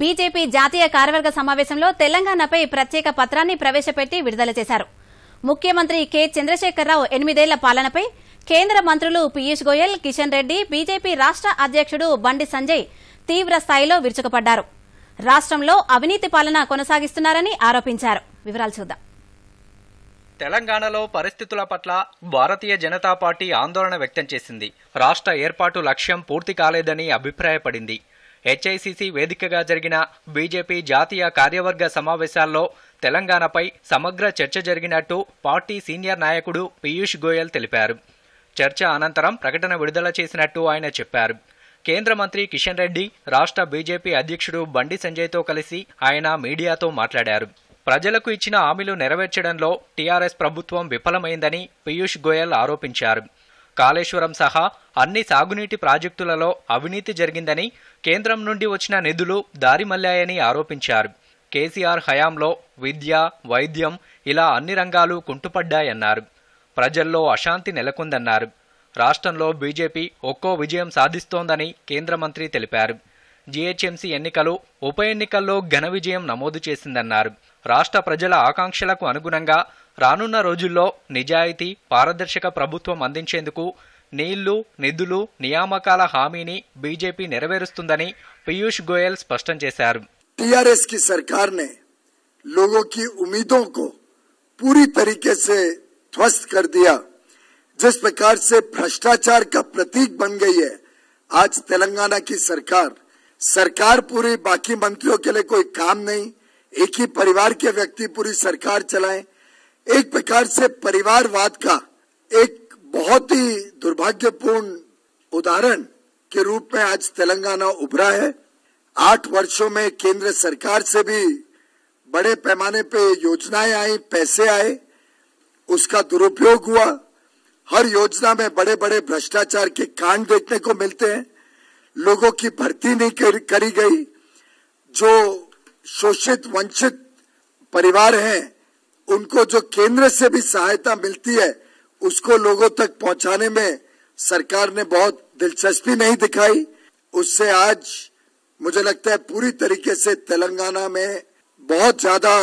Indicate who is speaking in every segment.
Speaker 1: BJP జాతీయ కార్యవర్గ సమావేశంలో తెలంగాణపై ప్రత్యేక పత్రాన్ని ప్రవేశపెట్టి విడుదల చేశారు. ముఖ్యమంత్రి కె చంద్రశేఖరరావు ఎనిమిదేళ్ళ పాలనపై కేంద్ర మంత్రులు పీయూష్ గోయల్ కిషన్ రెడ్డి బీజేపీ రాష్ట అధ్యక్షుడు బండి సంజయ్ తీవ్ర స్థాయిలో విరుచుకుపడ్డారు. రాష్ట్రంలో అవినీతి పాలన కొనసాగిస్తున్నారని ఆరోపించారు. వివరాలు చూద్దాం.
Speaker 2: తెలంగాణలో పరిస్థితుల పట్ల భారతీయ జనతా పార్టీ ఆందోళన వ్యక్తం చేసింది. రాష్ట్ర ఏర్పాటు లక్ష్యం పూర్తి కాలేదని అభిప్రాయపడింది. హెచ్ఐసిసి వేదికగా జరిగిన బీజేపీ జాతీయ కార్యవర్గ సమావేశాల్లో తెలంగాణపై సమగ్ర చర్చ జరిగినట్టు పార్టీ సీనియర్ నాయకుడు పీయూష్ గోయల్ తెలిపారు. చర్చ అనంతరం ప్రకటన విడుదల చేసినట్టు ఆయన చెప్పారు. కేంద్ర మంత్రి కిషన్ రెడ్డి రాష్ట్ర బీజేపీ అధ్యక్షుడు బండి సంజయ్తో కలిసి ఆయన మీడియాతో మాట్లాడారు. ప్రజలకు ఇచ్చిన హామీలు నెరవేర్చడంలో టీఆర్ఎస్ ప్రభుత్వం విఫలమైందని పీయూష్ గోయల్ ఆరోపించారు. కాళేశ్వరం సహా అన్ని సాగునీటి ప్రాజెక్టులలో అవినీతి జరిగిందని కేంద్రం నుండి వచ్చిన నిధులు దారిమల్లాయని ఆరోపించారు. కేసీఆర్ హయాంలో విద్య వైద్యం ఇలా అన్ని రంగాలు కుంటుపడ్డాయన్నారు. ప్రజల్లో అశాంతి నెలకొందన్నారు. రాష్ట్రంలో బీజేపీ ఒక్కో విజయం సాధిస్తోందని కేంద్ర మంత్రి తెలిపారు. జీహెచ్ఎంసీ ఎన్నికలు ఉప ఎన్నికల్లో ఘన విజయం నమోదు చేసిందన్నారు. రాష్ట్ర ప్రజల ఆకాంక్షలకు అనుగుణంగా రానున్న రోజుల్లో నిజాయితీ పారదర్శక ప్రభుత్వం అందించేందుకు నీళ్లు నిధులు నియామకాల హామీని బీజేపీ నెరవేరుస్తుందని పీయూష్ గోయల్ స్పష్టం చేశారు
Speaker 3: टीआरएस की सरकार ने लोगों की उम्मीदों को पूरी तरीके से ध्वस्त कर दिया जिस प्रकार से भ्रष्टाचार का प्रतीक बन गई है आज तेलंगाना की सरकार सरकार पूरी बाकी मंत्रियों के लिए कोई काम नहीं एक ही परिवार के व्यक्ति पूरी सरकार चलाएं एक प्रकार से परिवारवाद का एक बहुत ही दुर्भाग्यपूर्ण उदाहरण के रूप में आज तेलंगाना उभरा है। आठ वर्षों में केंद्र सरकार से भी बड़े पैमाने पे योजनाएँ आई पैसे आए। उसका दुरुपयोग हुआ। हर योजना में बड़े बड़े भ्रष्टाचार के कांड देखने को मिलते हैं। लोगों की भर्ती नहीं कर, करी गई। जो शोषित वंचित परिवार हैं उनको जो केंद्र से भी सहायता मिलती है उसको लोगों तक पहुँचाने में सरकार ने बहुत दिलचस्पी नहीं दिखाई। उससे आज मुझे लगता है पूरी तरीके से तेलंगाना में बहुत ज़्यादा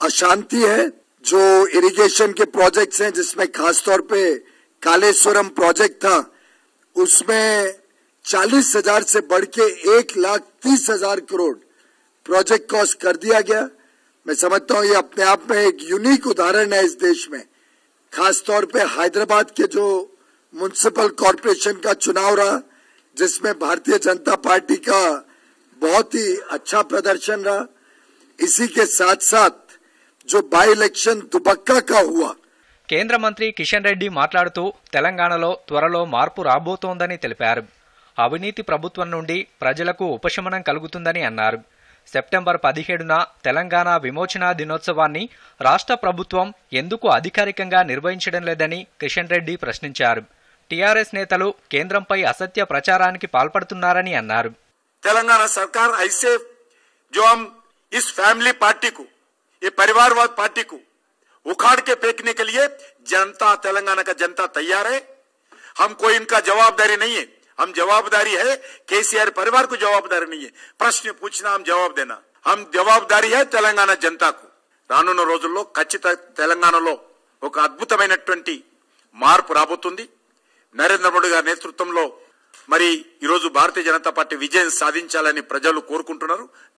Speaker 3: अशांति है। जो इरिगेशन के प्रोजेक्ट्स हैं, जिसमें खासतौर पे कालेश्वरम प्रोजेक्ट था, उसमें चालीस हज़ार से बढ़ के एक लाख तीस हज़ार करोड़ प्रोजेक्ट कॉस्ट कर दिया गया। मैं समझता हूँ ये अपने आप में एक यूनिक उदाहरण है इस देश में। खासतौर पे हैदराबाद के जो म्यूनिसिपल कॉरपोरेशन का चुनाव रहा जिसमें भारतीय जनता पार्टी का बहुत ही अच्छा प्रदर्शन रहा इसी के साथ साथ जो बाई इलेक्शन दुबक्का का हुआ
Speaker 2: కేంద్ర మంత్రి కిషన్ రెడ్డి మాట్లాడుతూ తెలంగాణలో త్వరలో మార్పు రాబోతోందని తెలిపారు అవినీతి ప్రభుత్వం నుండి ప్రజలకు ఉపశమనం కలుగుతుందని అన్నారు సెప్టెంబర్ పదిహేడున తెలంగాణ విమోచన దినోత్సవాన్ని రాష్ట్ర ప్రభుత్వం ఎందుకు అధికారికంగా నిర్వహించడం లేదని కిషన్ రెడ్డి ప్రశ్నించారు టీఆర్ఎస్ నేతలు కేంద్రంపై అసత్య ప్రచారానికి పాల్పడుతున్నారని అన్నారు
Speaker 4: तेलंगाना सरकार ऐसे जो हम इस फैमिली पार्टी को ये परिवारवाद पार्टी को उखाड़ के फेंकने के लिए जनता तेलंगाना का जनता तैयार है हम कोई इनका जवाबदारी नहीं है हम जवाबदारी है केसीआर परिवार को जवाबदारी नहीं है प्रश्न पूछना हम जवाब देना हम जवाबदारी है తెలంగాణ జనతాకు రానున్న రోజుల్లో ఖచ్చిత తెలంగాణలో ఒక అద్భుతమైనటువంటి మార్పు రాబోతుంది నరేంద్ర మోడీ గారి నేతృత్వంలో మరి ఈరోజు భారతీయ జనతా పార్టీ విజయం సాధించాలని ప్రజలు కోరుకుంటున్నారు